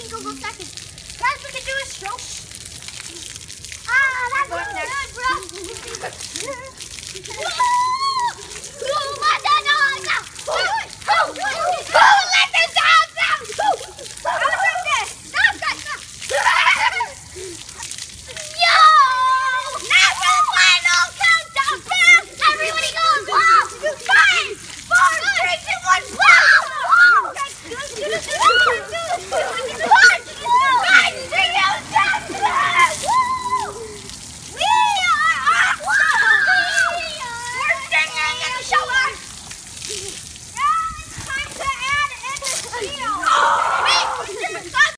can go go second. Guys, we can do a stroke.